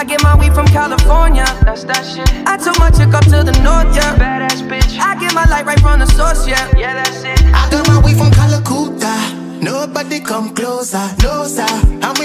I get my weed from California. That's that shit. I took my chick up to the north, yeah. Badass bitch. I get my light right from the source, yeah. Yeah, that's it. I got my way from Kalakuta. Nobody come closer, closer. I'm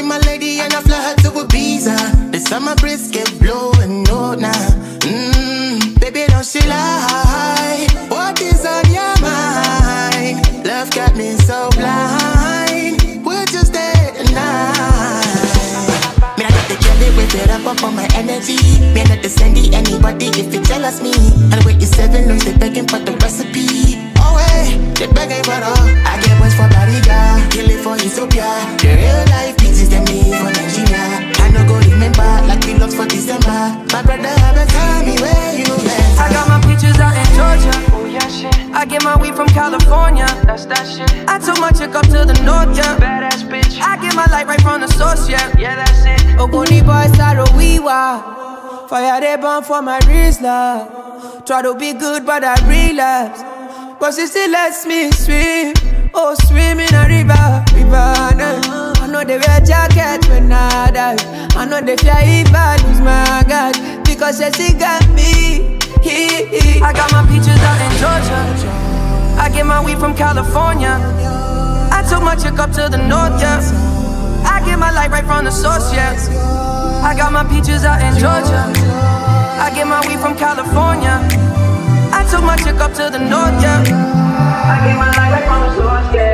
energy. Me not to send it anybody if you jealous me. And wait you seven lose they begging for the recipe. Oh hey, they begging for the. I get much for Bariga, kill it for Ethiopia. The real life pieces them me for Nigeria. I no go remember like we lost for December. My brother haven't tell me where you went. I got my peaches out in Georgia. Oh yeah, shit. I get my weed from California. That's that shit. I took my chick up to the north, yeah. Badass bitch. I get my light right from the source, yeah. Yeah, that's it. Ogoni boy sorrow we wa. Fire they burn for my wrist, love. Try to be good, but I relapse. But she still lets me swim. Oh, swim in a river, river. nah. I know they wear jacket when I die. I know they fear if I lose my God. Because she got me. he I got my peaches out in Georgia. I get my weed from California. I took my chick up to the north, yeah get my light right from the source, yeah. I got my peaches out in Georgia. I get my weed from California. I took my chick up to the north, yeah. I get my light right from the source, yeah.